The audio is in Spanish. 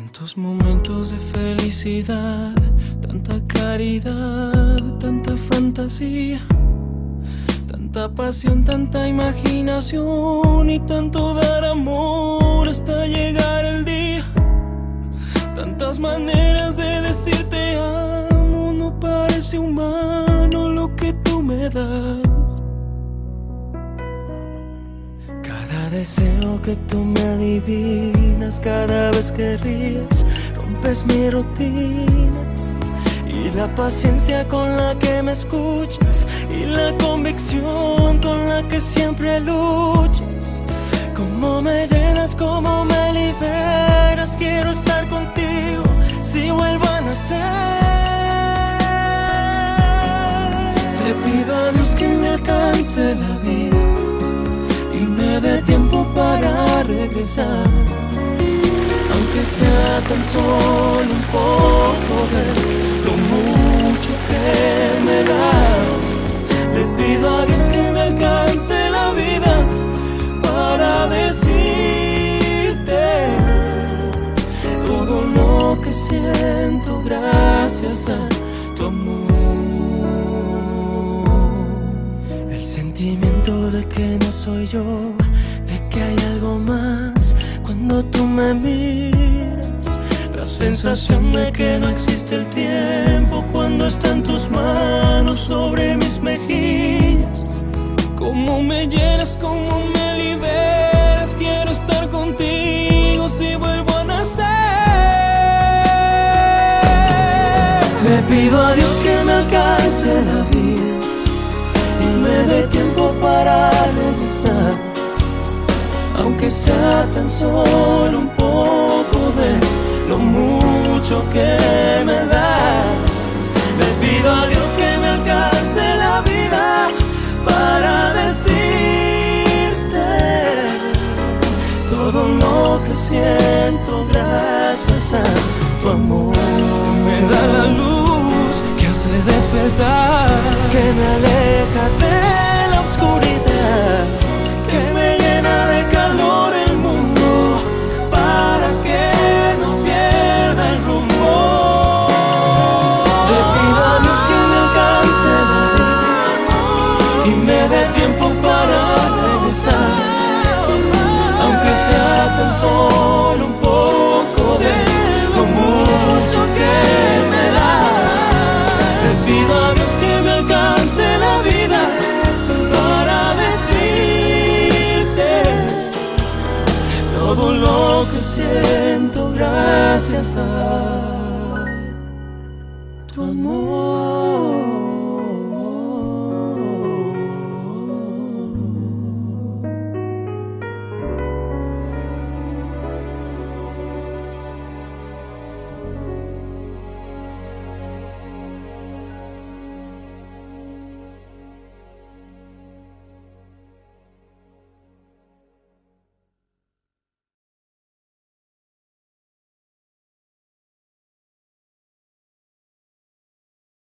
Tantos momentos de felicidad, tanta claridad, tanta fantasía, tanta pasión, tanta imaginación y tanto dar amor hasta llegar el día. Tantas maneras de decirte amo, no parece humano lo que tú me das. Deseo que tú me adivinas, cada vez que ríes, rompes mi rutina. Y la paciencia con la que me escuchas y la convicción con la que siempre luchas. Cómo me llenas, cómo me liberas, quiero estar contigo si vuelvo a nacer. Le pido a Dios que me alcance la vida tiempo para regresar. Aunque sea tan solo un poco de lo mucho que me das. Le pido a Dios que me alcance la vida para decirte todo lo que siento gracias a tu amor. El sentimiento de que no soy yo, que hay algo más cuando tú me miras. La sensación de que no existe el tiempo cuando están tus manos sobre mis mejillas. Cómo me llenas, cómo me liberas. Quiero estar contigo si vuelvo a nacer. Le pido a Dios que me alcance la Sea tan solo un poco de lo mucho que me das. Le pido a Dios que me alcance la vida para decirte todo lo que siento gracias a todo lo que siento gracias a tu amor.